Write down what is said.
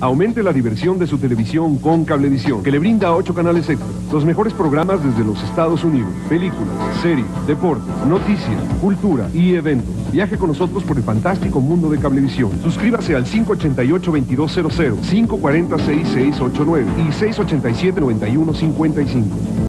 Aumente la diversión de su televisión con Cablevisión, que le brinda 8 canales extra. Los mejores programas desde los Estados Unidos. Películas, series, deportes, noticias, cultura y eventos. Viaje con nosotros por el fantástico mundo de Cablevisión. Suscríbase al 588-2200, 540-6689 y 687-9155.